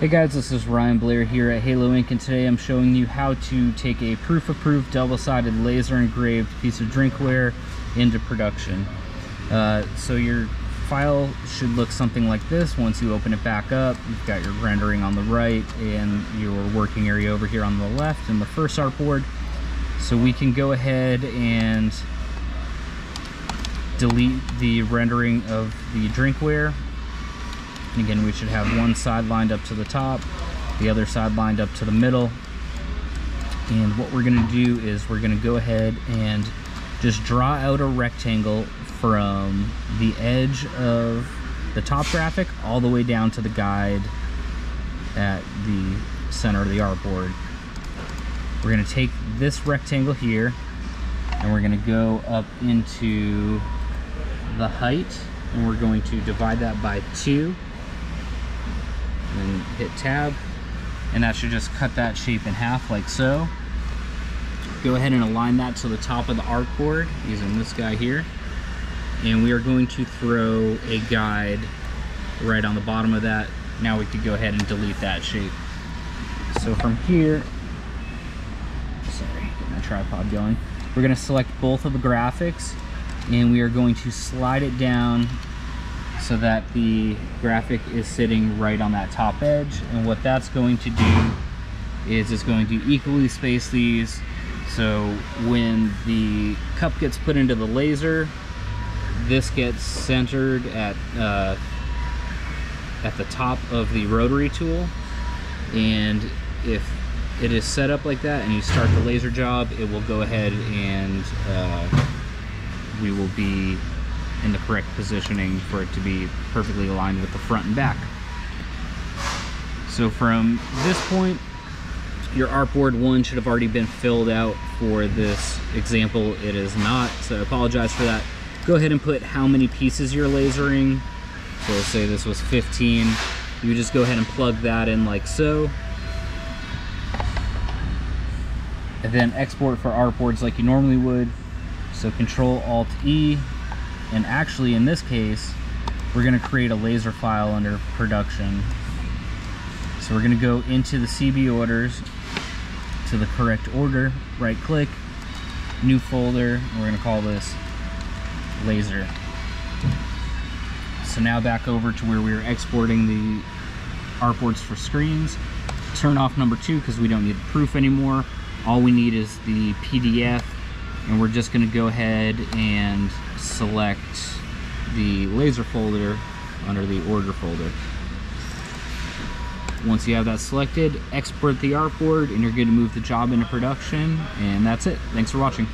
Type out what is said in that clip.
Hey guys, this is Ryan Blair here at Halo Ink and today I'm showing you how to take a proof-approved double-sided laser engraved piece of drinkware into production. Uh, so your file should look something like this once you open it back up. You've got your rendering on the right and your working area over here on the left in the first artboard. So we can go ahead and delete the rendering of the drinkware and again, we should have one side lined up to the top, the other side lined up to the middle. And what we're gonna do is we're gonna go ahead and just draw out a rectangle from the edge of the top graphic all the way down to the guide at the center of the artboard. We're gonna take this rectangle here and we're gonna go up into the height and we're going to divide that by two and hit tab and that should just cut that shape in half like so. Go ahead and align that to the top of the artboard using this guy here. And we are going to throw a guide right on the bottom of that. Now we could go ahead and delete that shape. So from here sorry get my tripod going. We're going to select both of the graphics and we are going to slide it down so that the graphic is sitting right on that top edge. And what that's going to do is it's going to equally space these. So when the cup gets put into the laser this gets centered at uh, at the top of the rotary tool. And if it is set up like that and you start the laser job it will go ahead and uh, we will be in the correct positioning for it to be perfectly aligned with the front and back. So from this point, your artboard one should have already been filled out for this example. It is not, so I apologize for that. Go ahead and put how many pieces you're lasering. So say this was 15. You just go ahead and plug that in like so. And then export for artboards like you normally would. So Control Alt E and actually, in this case, we're gonna create a laser file under production. So we're gonna go into the CB orders to the correct order, right click, new folder, we're gonna call this laser. So now back over to where we were exporting the artboards for screens. Turn off number two because we don't need proof anymore. All we need is the PDF and we're just gonna go ahead and select the laser folder under the order folder. Once you have that selected, export the artboard and you're good to move the job into production and that's it. Thanks for watching.